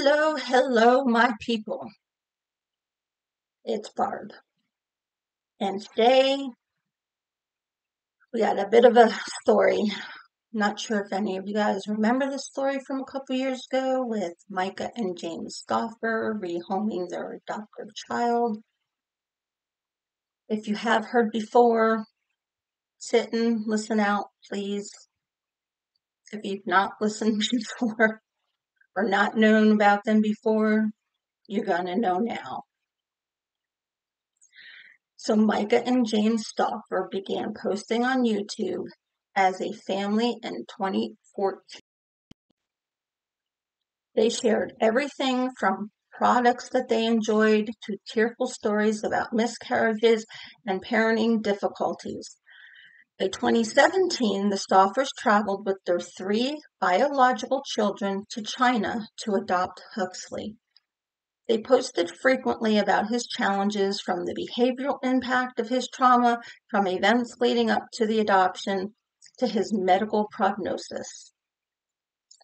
Hello, hello, my people. It's Barb. And today we got a bit of a story. Not sure if any of you guys remember the story from a couple years ago with Myka and James Stauffer rehoming their adoptive child. If you have heard before, sit and listen out, please. If you've not listened before, or not known about them before, you're going to know now. So Myka and James Stauffer began posting on YouTube as a family in 2014. They shared everything from products that they enjoyed to tearful stories about miscarriages and parenting difficulties. In 2017, the Stauffers traveled with their three biological children to China to adopt Huxley. They posted frequently about his challenges from the behavioral impact of his trauma from events leading up to the adoption to his medical prognosis.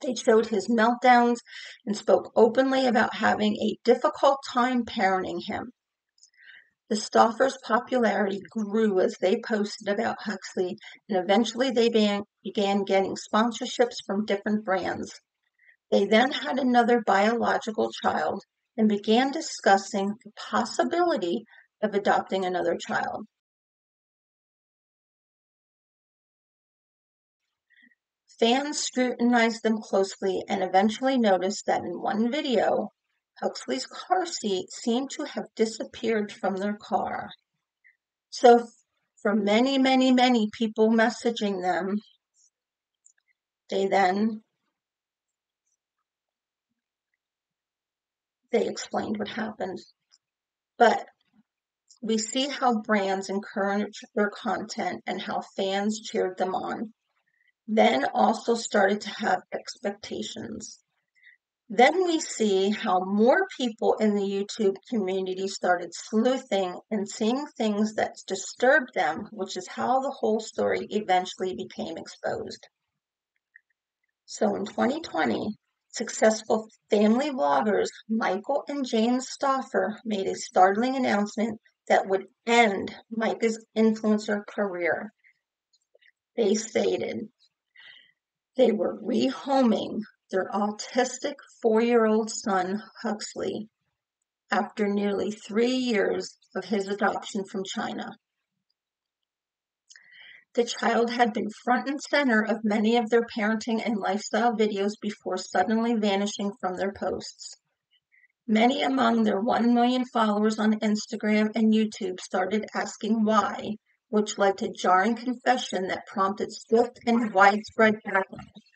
They showed his meltdowns and spoke openly about having a difficult time parenting him. The Stauffers' popularity grew as they posted about Huxley, and eventually they began getting sponsorships from different brands. They then had another biological child and began discussing the possibility of adopting another child. Fans scrutinized them closely and eventually noticed that in one video, Huxley's car seat seemed to have disappeared from their car. So, from many, many, many people messaging them, they then they explained what happened. But we see how brands encourage their content and how fans cheered them on. Then also started to have expectations. Then we see how more people in the YouTube community started sleuthing and seeing things that disturbed them, which is how the whole story eventually became exposed. So in 2020, successful family vloggers Myka and James Stauffer made a startling announcement that would end Myka's influencer career. They stated they were rehoming their autistic four-year-old son, Huxley, after nearly three years of his adoption from China. The child had been front and center of many of their parenting and lifestyle videos before suddenly vanishing from their posts. Many among their 1 million followers on Instagram and YouTube started asking why, which led to jarring confession that prompted swift and widespread backlash.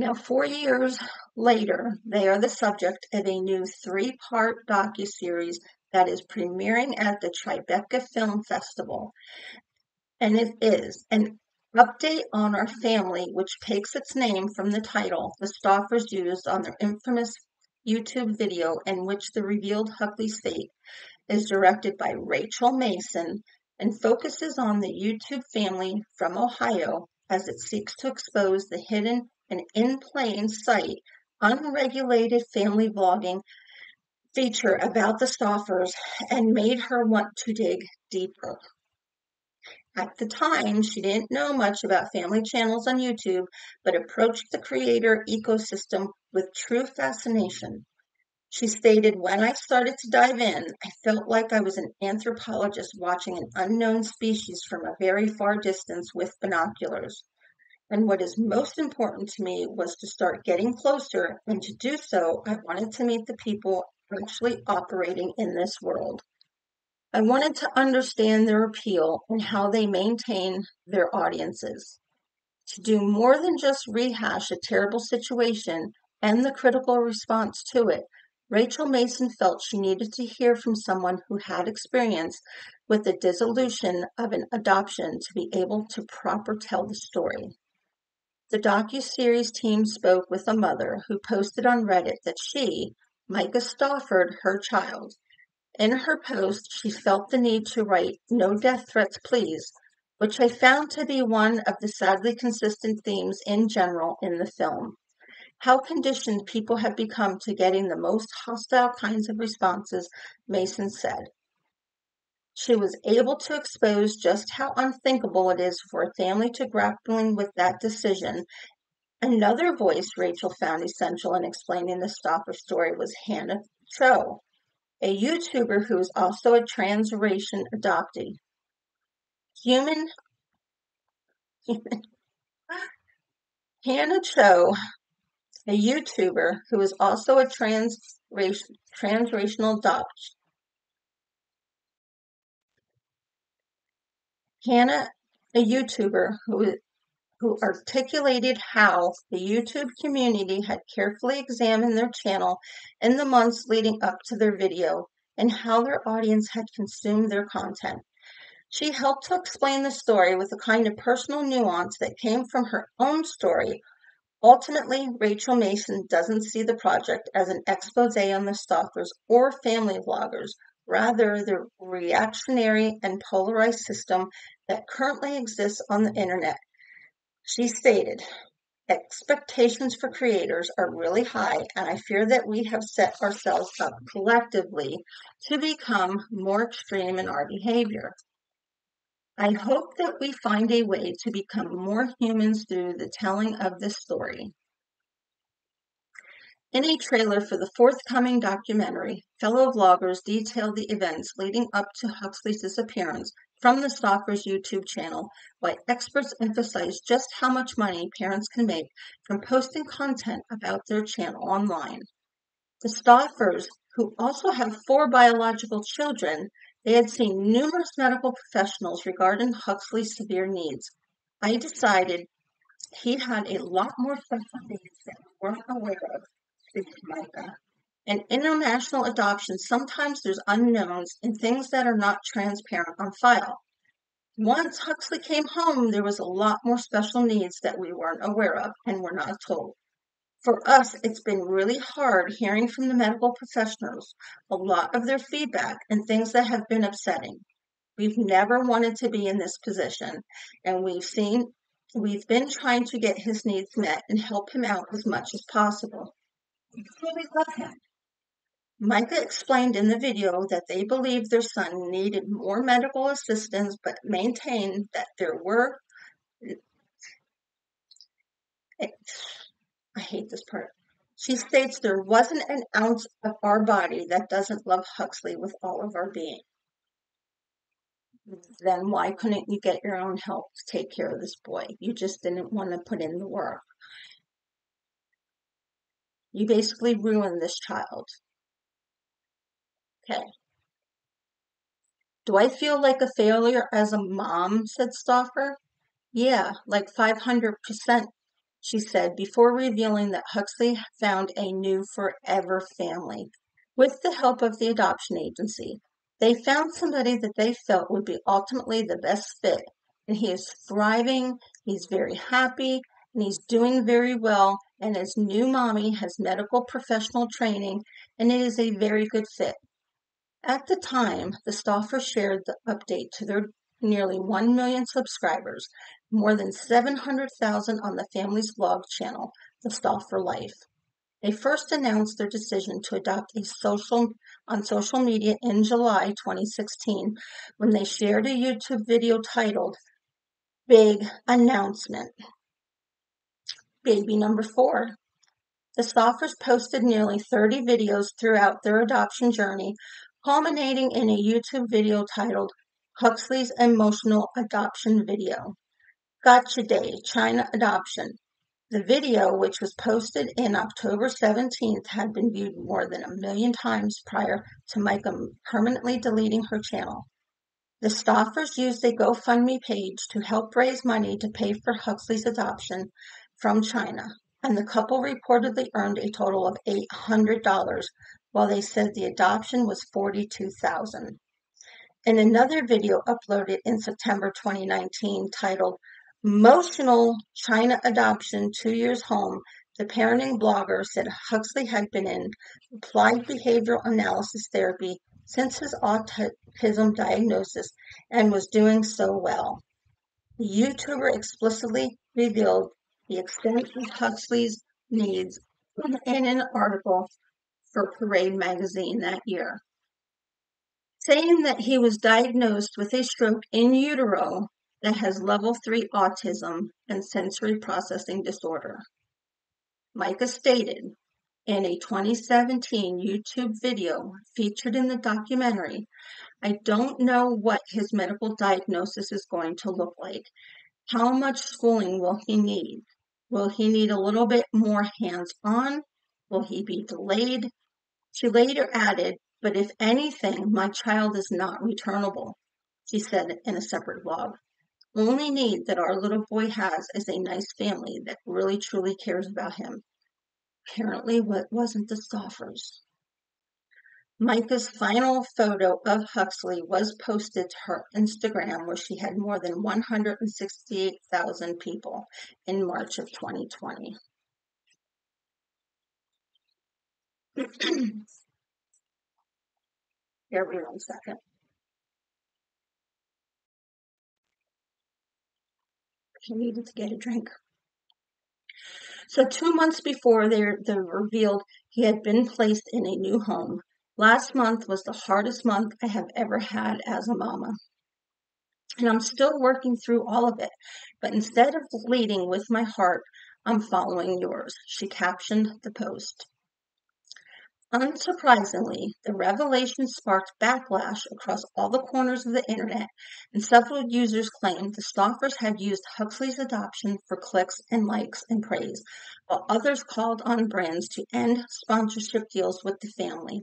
Now, four years later, they are the subject of a new three-part docu-series that is premiering at the Tribeca Film Festival. And it is an update on our family, which takes its name from the title the Stauffers used on their infamous YouTube video in which the revealed Huxley's fate is directed by Rachel Mason and focuses on the YouTube family from Ohio as it seeks to expose the hidden and in plain sight unregulated family vlogging feature about the Stauffers and made her want to dig deeper. At the time, she didn't know much about family channels on YouTube, but approached the creator ecosystem with true fascination. She stated, When I started to dive in, I felt like I was an anthropologist watching an unknown species from a very far distance with binoculars. And what is most important to me was to start getting closer, and to do so, I wanted to meet the people actually operating in this world. I wanted to understand their appeal and how they maintain their audiences. To do more than just rehash a terrible situation and the critical response to it, Rachel Mason felt she needed to hear from someone who had experience with the dissolution of an adoption to be able to proper tell the story. The docu-series team spoke with a mother who posted on Reddit that she, Myka Stauffered, her child. In her post, she felt the need to write no death threats please, which I found to be one of the sadly consistent themes in general in the film. How conditioned people have become to getting the most hostile kinds of responses, Mason said. She was able to expose just how unthinkable it is for a family to grappling with that decision. Another voice Rachel found essential in explaining the Stauffer story was Hannah Cho, a YouTuber who is also a transration adoptee. Human, human Hannah Cho, a YouTuber who is also a trans transracial adopt, Hannah, a YouTuber who who articulated how the YouTube community had carefully examined their channel in the months leading up to their video and how their audience had consumed their content. She helped to explain the story with a kind of personal nuance that came from her own story. Ultimately, Rachel Mason doesn't see the project as an expose on the Stauffers or family vloggers, rather the reactionary and polarized system that currently exists on the internet. She stated, expectations for creators are really high, and I fear that we have set ourselves up collectively to become more extreme in our behavior. I hope that we find a way to become more humans through the telling of this story. In a trailer for the forthcoming documentary, fellow vloggers detailed the events leading up to Huxley's disappearance from the Stauffers YouTube channel, while experts emphasize just how much money parents can make from posting content about their channel online. The Stauffers, who also have four biological children, they had seen numerous medical professionals regarding Huxley's severe needs. I decided he had a lot more special needs that we weren't aware of Myka. In international adoption, sometimes there's unknowns and things that are not transparent on file. Once Huxley came home, there was a lot more special needs that we weren't aware of and were not told. For us, it's been really hard hearing from the medical professionals a lot of their feedback and things that have been upsetting. We've never wanted to be in this position, and we've seen we've been trying to get his needs met and help him out as much as possible him. Myka explained in the video that they believed their son needed more medical assistance, but maintained that there were. I hate this part. She states there wasn't an ounce of our body that doesn't love Huxley with all of our being. Then why couldn't you get your own help to take care of this boy? You just didn't want to put in the work. You basically ruined this child. Okay. Do I feel like a failure as a mom? said Stauffer. Yeah, like 500%, she said, before revealing that Huxley found a new forever family. With the help of the adoption agency, they found somebody that they felt would be ultimately the best fit. And he is thriving, he's very happy, and he's doing very well and his new mommy has medical professional training and it is a very good fit. At the time, the Stauffer shared the update to their nearly 1 million subscribers, more than 700,000 on the family's vlog channel, The Stauffer Life. They first announced their decision to adopt a social on social media in July 2016 when they shared a YouTube video titled Big Announcement baby number four. The Stauffers posted nearly 30 videos throughout their adoption journey, culminating in a YouTube video titled Huxley's Emotional Adoption Video. Gotcha Day, China Adoption. The video, which was posted in October 17th, had been viewed more than a million times prior to Myka permanently deleting her channel. The Stauffers used a GoFundMe page to help raise money to pay for Huxley's adoption, from China, and the couple reportedly earned a total of $800, while they said the adoption was $42,000. In another video uploaded in September 2019 titled Emotional China Adoption Two Years Home, the parenting blogger said Huxley had been in applied behavioral analysis therapy since his autism diagnosis and was doing so well. The YouTuber explicitly revealed the extent of Huxley's needs in an article for Parade magazine that year, saying that he was diagnosed with a stroke in utero that has level 3 autism and sensory processing disorder. Myka stated in a 2017 YouTube video featured in the documentary, I don't know what his medical diagnosis is going to look like. How much schooling will he need? Will he need a little bit more hands on? Will he be delayed? She later added, but if anything, my child is not returnable, she said in a separate blog. Only need that our little boy has is a nice family that really truly cares about him. Apparently, what wasn't the Stauffers. Myka's final photo of Huxley was posted to her Instagram, where she had more than 168,000 people in March of 2020. Here, wait one second. He needed to get a drink. So, two months before they, they revealed he had been placed in a new home, last month was the hardest month I have ever had as a mama. And I'm still working through all of it, but instead of leading with my heart, I'm following yours, she captioned the post. Unsurprisingly, the revelation sparked backlash across all the corners of the internet, and several users claimed the Stauffers had used Huxley's adoption for clicks and likes and praise, while others called on brands to end sponsorship deals with the family.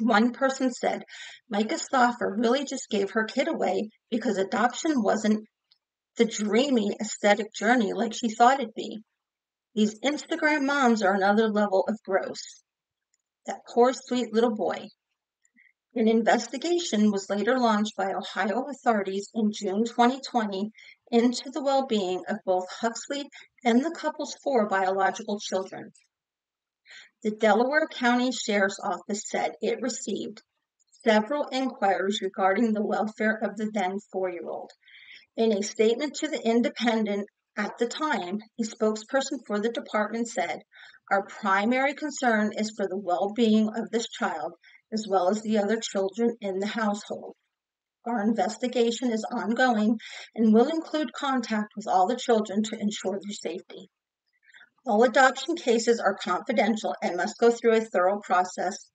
One person said, Myka Stauffer really just gave her kid away because adoption wasn't the dreamy aesthetic journey like she thought it'd be. These Instagram moms are another level of gross. That poor sweet little boy. An investigation was later launched by Ohio authorities in June 2020 into the well being of both Huxley and the couple's four biological children. The Delaware County Sheriff's Office said it received several inquiries regarding the welfare of the then four year old. In a statement to the Independent at the time, a spokesperson for the department said, Our primary concern is for the well being of this child as well as the other children in the household. Our investigation is ongoing and will include contact with all the children to ensure their safety. All adoption cases are confidential and must go through a thorough process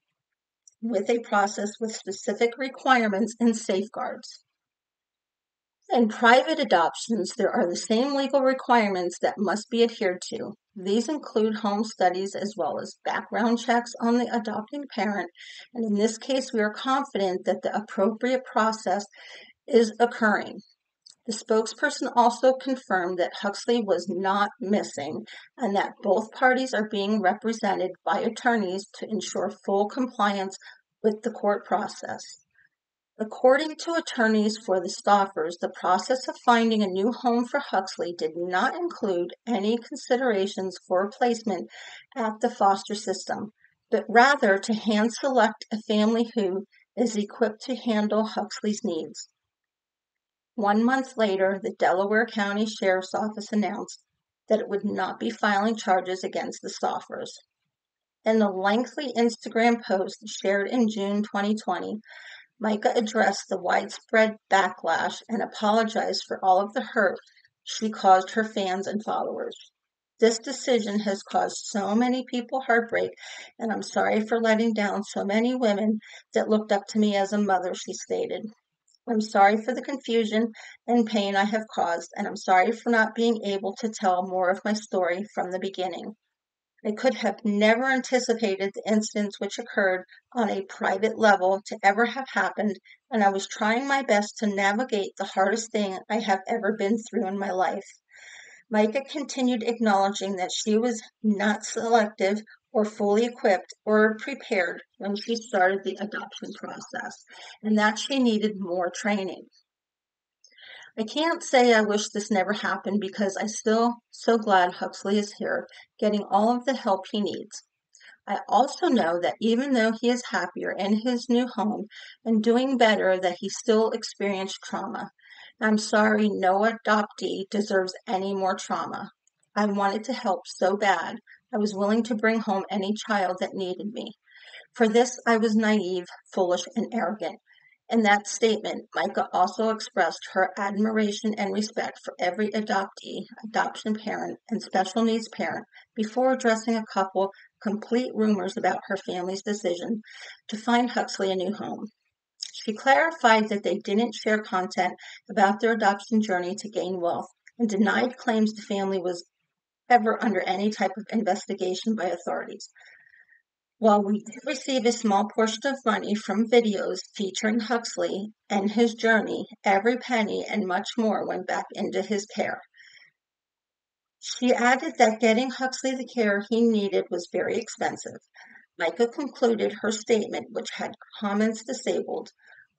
with a process with specific requirements and safeguards. In private adoptions, there are the same legal requirements that must be adhered to. These include home studies as well as background checks on the adopting parent, and in this case, we are confident that the appropriate process is occurring. The spokesperson also confirmed that Huxley was not missing and that both parties are being represented by attorneys to ensure full compliance with the court process. According to attorneys for the Stauffers, the process of finding a new home for Huxley did not include any considerations for placement at the foster system, but rather to hand select a family who is equipped to handle Huxley's needs. One month later, the Delaware County Sheriff's Office announced that it would not be filing charges against the Stauffers. In the lengthy Instagram post shared in June 2020, Myka addressed the widespread backlash and apologized for all of the hurt she caused her fans and followers. This decision has caused so many people heartbreak, and I'm sorry for letting down so many women that looked up to me as a mother, she stated. I'm sorry for the confusion and pain I have caused, and I'm sorry for not being able to tell more of my story from the beginning. I could have never anticipated the incidents which occurred on a private level to ever have happened, and I was trying my best to navigate the hardest thing I have ever been through in my life. Myka continued acknowledging that she was not selective or fully equipped or prepared when she started the adoption process, and that she needed more training. I can't say I wish this never happened because I'm still so glad Huxley is here, getting all of the help he needs. I also know that even though he is happier in his new home and doing better, that he still experienced trauma. I'm sorry no adoptee deserves any more trauma. I wanted to help so bad. I was willing to bring home any child that needed me. For this, I was naive, foolish, and arrogant. In that statement, Myka also expressed her admiration and respect for every adoptee, adoption parent, and special needs parent before addressing a couple complete rumors about her family's decision to find Huxley a new home. She clarified that they didn't share content about their adoption journey to gain wealth and denied claims the family was ever under any type of investigation by authorities. While we did receive a small portion of money from videos featuring Huxley and his journey, every penny and much more went back into his care. She added that getting Huxley the care he needed was very expensive. Myka concluded her statement, which had comments disabled.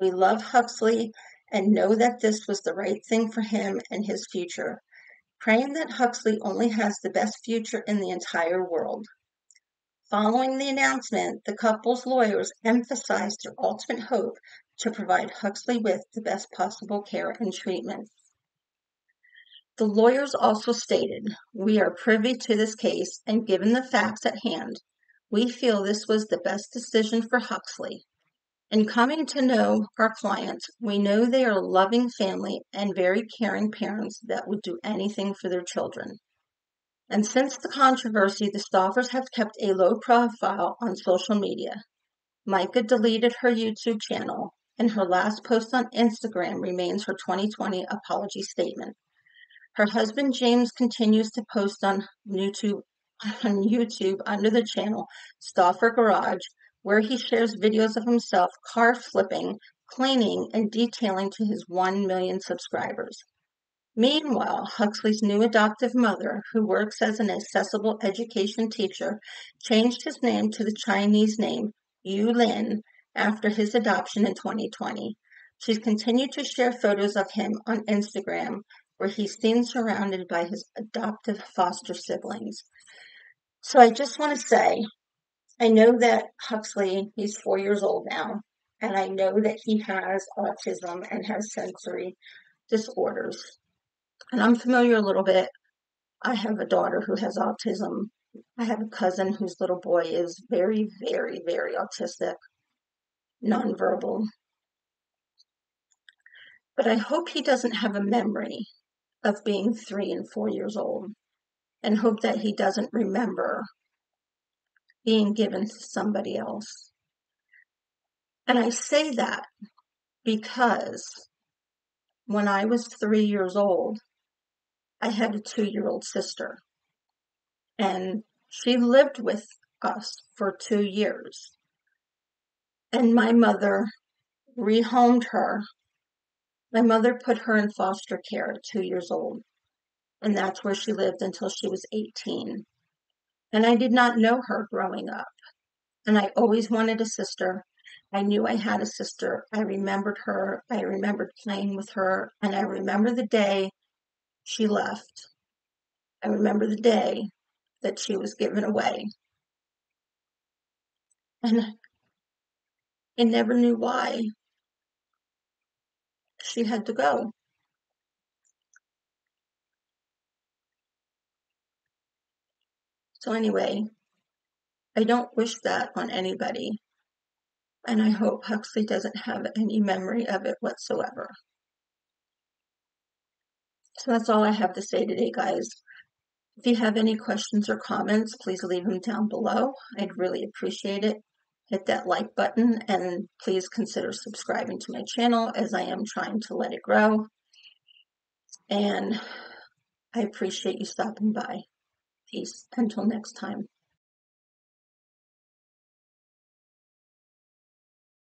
We love Huxley and know that this was the right thing for him and his future, praying that Huxley only has the best future in the entire world. Following the announcement, the couple's lawyers emphasized their ultimate hope to provide Huxley with the best possible care and treatment. The lawyers also stated, We are privy to this case, and given the facts at hand, we feel this was the best decision for Huxley. In coming to know our clients, we know they are a loving family and very caring parents that would do anything for their children. And since the controversy, the Stauffers have kept a low profile on social media. Myka deleted her YouTube channel, and her last post on Instagram remains her 2020 apology statement. Her husband James continues to post on YouTube on YouTube under the channel Stauffer Garage, where he shares videos of himself car flipping, cleaning, and detailing to his 1 million subscribers. Meanwhile, Huxley's new adoptive mother, who works as an accessible education teacher, changed his name to the Chinese name Yu Lin after his adoption in 2020. She's continued to share photos of him on Instagram, where he's seen surrounded by his adoptive foster siblings. So I just want to say, I know that Huxley, he's four years old now, and I know that he has autism and has sensory disorders and I'm familiar a little bit. I have a daughter who has autism. I have a cousin whose little boy is very, very, very autistic, nonverbal. But I hope he doesn't have a memory of being three and four years old and hope that he doesn't remember being given to somebody else. And I say that because when I was three years old, I had a two year old sister, and she lived with us for two years. And my mother rehomed her. My mother put her in foster care at two years old, and that's where she lived until she was 18. And I did not know her growing up. And I always wanted a sister. I knew I had a sister. I remembered her. I remembered playing with her. And I remember the day she left. I remember the day that she was given away. And I never knew why she had to go. So, anyway, I don't wish that on anybody. And I hope Huxley doesn't have any memory of it whatsoever. So that's all I have to say today, guys. If you have any questions or comments, please leave them down below. I'd really appreciate it. Hit that like button and please consider subscribing to my channel as I am trying to let it grow. And I appreciate you stopping by. Peace. Until next time.